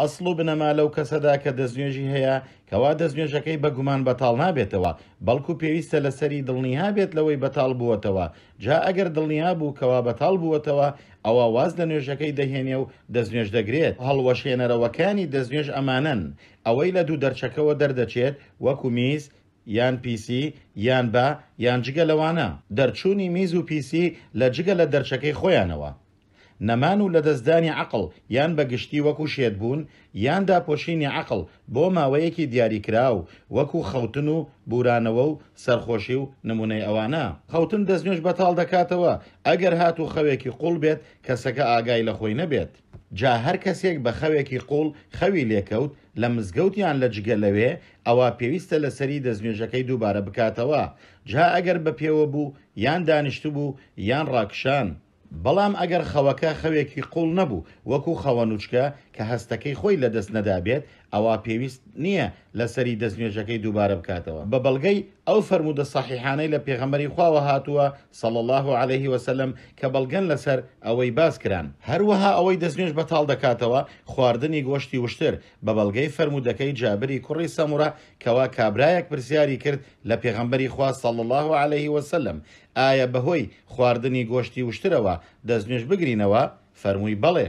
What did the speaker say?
ئەسڵ و بنەما لەو کەسەدا کە دەستنوێژی هەیە، کەوا دەستنوێژەکەی بە گومان بەتاڵ نابێتەوە، بەڵکو پێویستە لەسەری دڵنییا بێت لەوەی بەتاڵ بووەتەوە، جا ئەگەر دڵنیا بوو کەوا بەتاڵ بووەتەوە، ئەوا واز لە نوێژەکەی دەهێنێ و دەستنوێژ دەگرێت. هەڵوەشێنەرەوەکانی دەستنوێژ ئەمانەن، ئەوەی لە دوو دەرچەکەوە دەردەچێت، وەکو میز، یان پیسی، یان با، یان جگە لەوانە، دەرچوونی میز و پیسی لە جگە لە دەرچەکەی خۆیانەوە، نەمان و لەدەستدانی عەقڵ یان بە گشتی وەکو شێتبوون یان داپۆشینی عەقڵ بۆ ماوەیەکی دیاریکراو وەکو خەوتن و بورانەوە و سەرخۆشی و نمونەی ئەوانە. خەوتن دەستنوێژ بەتاڵ دەکاتەوە ئەگەر هاتوو خەوێکی قوڵ بێت کەسەکە ئاگای لە خۆی نەبێت، جا هەر کەسێک بە خەوێکی قوڵ خەوی لێکەوت لە مزگەوت یان لە جگە لەوێ ئەوا پێویستە لەسەری دەستنوێژەکەی دووبارە بکاتەوە جا ئەگەر بە پێوە بوو یان دانیشتبوو یان ڕاکشان بەڵام ئەگەر خەوەکە خەوێکی قوڵ نەبوو وەکو خەوەنوچکە کە هەستەکەی خۆی لەدەست نەدابێت ئەوا پێویست نیە لەسەری دەست نوێژەکەی دووبارە بکاتەوە بە بەڵگەی ئەو فەرموودە سەحیحانەی لە پێغەمبەری خواوە هاتووە صلی اللە علیە وسلم کە بەڵگەن لەسەر ئەوەی باسکران. هەروەها ئەوەی دەست نوێژ بەتاڵ دەکاتەوە خواردنی گۆشتی وشتر بە بەڵگەی فەرموودەکەی جابری کوڕی سەمورە کەوا کابرایەک پرسیاری کرد لە پێغەمبەری خوا صلی اللە علیە وسلم ئایا بەهۆی خواردنی گۆشتی وشترەوە دەستنوێژ بگرینەوە؟ فەرمووی، بەڵێ.